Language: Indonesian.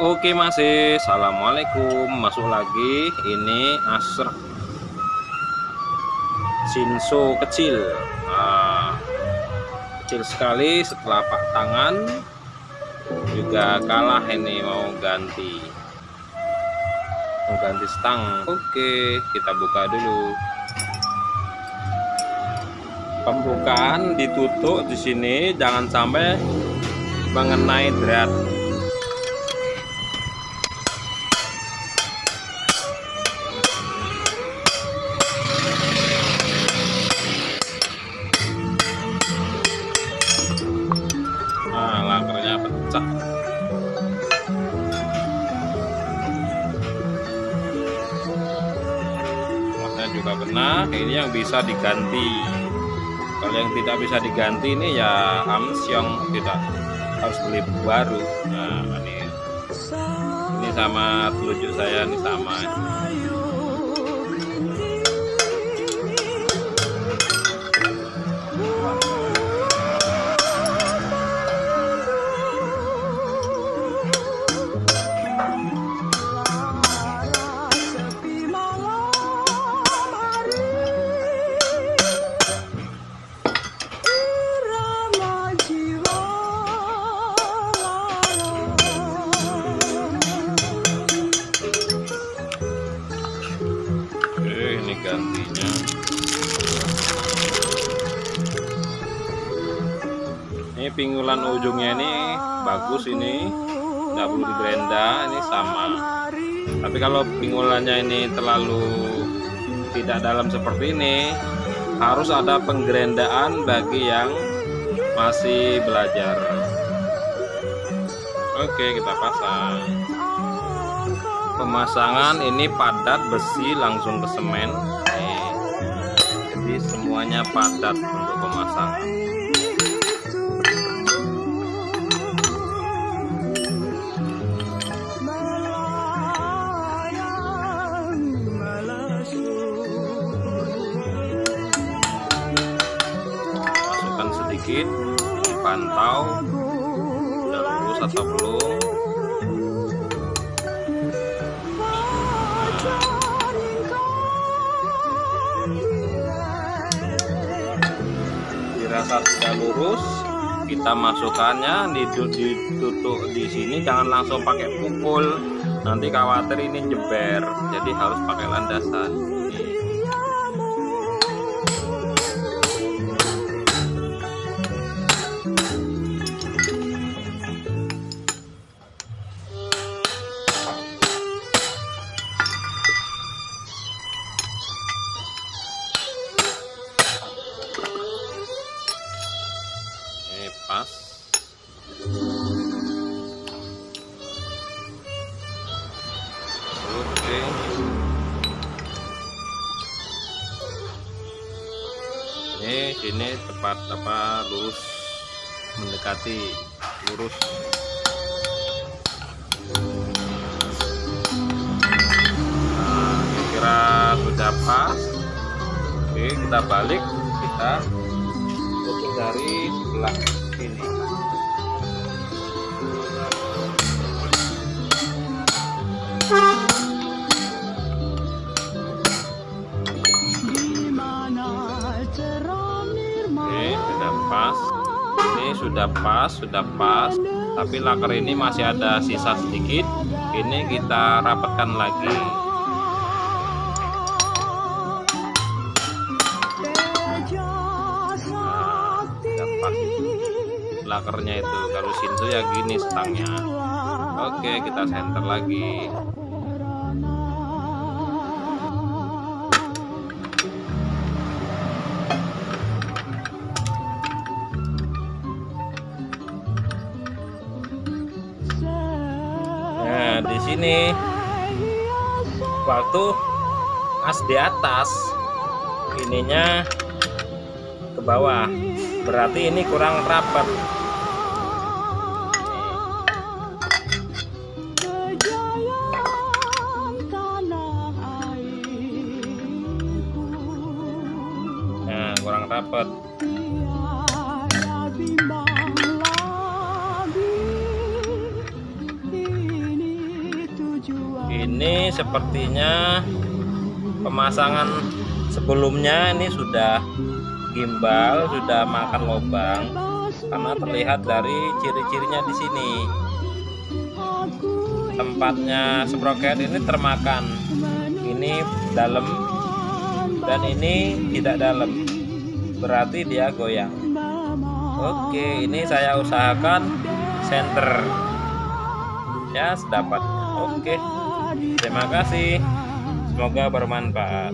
Oke masih. Assalamualaikum. Masuk lagi. Ini Asr Shinso kecil. Nah, kecil sekali setelah pak tangan. Juga kalah ini mau ganti. Mau ganti stang. Oke kita buka dulu. Pembukaan ditutup di sini. Jangan sampai mengenai drat ini yang bisa diganti. Kalau yang tidak bisa diganti ini ya amsyong tidak harus beli baru. Nah ini. Ini sama telunjuk saya ini sama gantinya. Ini pingulan ujungnya ini bagus ini. Nggak perlu di berenda ini sama. Tapi kalau pingulannya ini terlalu tidak dalam seperti ini harus ada penggerendaan bagi yang masih belajar. Oke kita pasang pemasangan ini padat besi langsung ke semen. Jadi semuanya padat untuk pemasangan. Masukkan sedikit dipantau udah lurus atau belum dirasa sudah lurus kita masukkannya ditutup di sini jangan langsung pakai pukul. Nanti khawatir ini jeber jadi harus pakai landasan ini sini tepat apa lurus mendekati lurus. Nah kira sudah pas. Oke kita balik kita tutup dari sebelah sini pas. Ini sudah pas, sudah pas. Tapi laker ini masih ada sisa sedikit. Ini kita rapatkan lagi. Nah. Lakernya itu kalau sinto ya gini stangnya. Oke, kita center lagi. Sini waktu as di atas ininya ke bawah. Berarti ini kurang rapat. Nah, kurang rapat. Ini sepertinya pemasangan sebelumnya ini sudah gimbal sudah makan lubang karena terlihat dari ciri-cirinya di sini. Tempatnya sprocket ini termakan. Ini dalam dan ini tidak dalam. Berarti dia goyang. Oke ini saya usahakan center ya sedapat. Oke terima kasih. Semoga bermanfaat